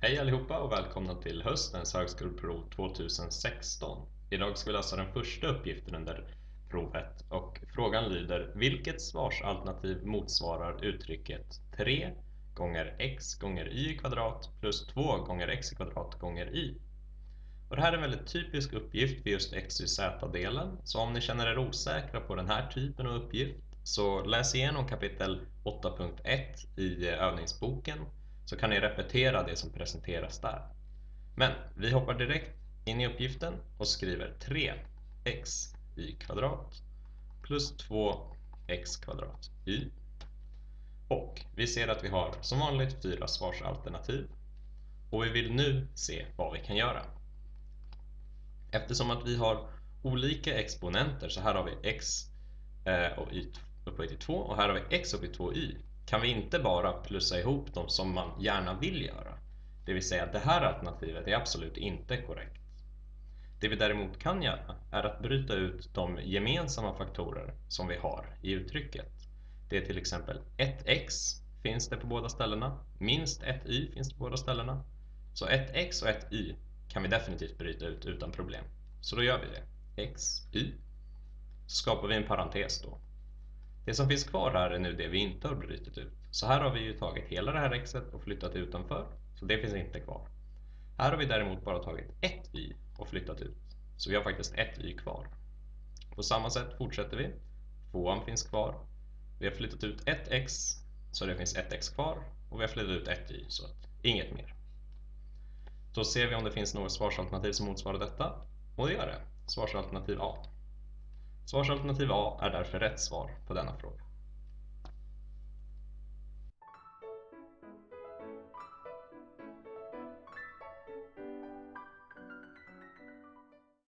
Hej allihopa och välkomna till höstens högskoleprov 2016. Idag ska vi lösa den första uppgiften under provet och frågan lyder Vilket svarsalternativ motsvarar uttrycket 3 gånger x gånger y kvadrat plus 2 gånger x kvadrat gånger y? Och det här är en väldigt typisk uppgift för just x, y, z-delen. Så om ni känner er osäkra på den här typen av uppgift så läs igenom kapitel 8.1 i övningsboken så kan ni repetera det som presenteras där. Men vi hoppar direkt in i uppgiften och skriver 3x y kvadrat plus 2x kvadrat y. Och vi ser att vi har som vanligt fyra svarsalternativ och vi vill nu se vad vi kan göra. Eftersom att vi har olika exponenter, så här har vi x eh, och y upphöjt till 2 och här har vi x upphöjt till 2y kan vi inte bara plussa ihop dem som man gärna vill göra. Det vill säga det här alternativet är absolut inte korrekt. Det vi däremot kan göra är att bryta ut de gemensamma faktorer som vi har i uttrycket. Det är till exempel 1x finns det på båda ställena, minst 1y finns det på båda ställena. Så 1x och 1y kan vi definitivt bryta ut utan problem. Så då gör vi det. x, y. Så skapar vi en parentes då. Det som finns kvar här är nu det vi inte har brutit ut. Så här har vi ju tagit hela det här xet och flyttat utanför. Så det finns inte kvar. Här har vi däremot bara tagit ett y och flyttat ut. Så vi har faktiskt ett y kvar. På samma sätt fortsätter vi. Tvåan finns kvar. Vi har flyttat ut ett x så det finns ett x kvar och vi har flyttat ut ett y så att inget mer. Då ser vi om det finns något svarsalternativ som motsvarar detta och det gör det. Svarsalternativ A. Svarsalternativ A är därför rätt svar på denna fråga.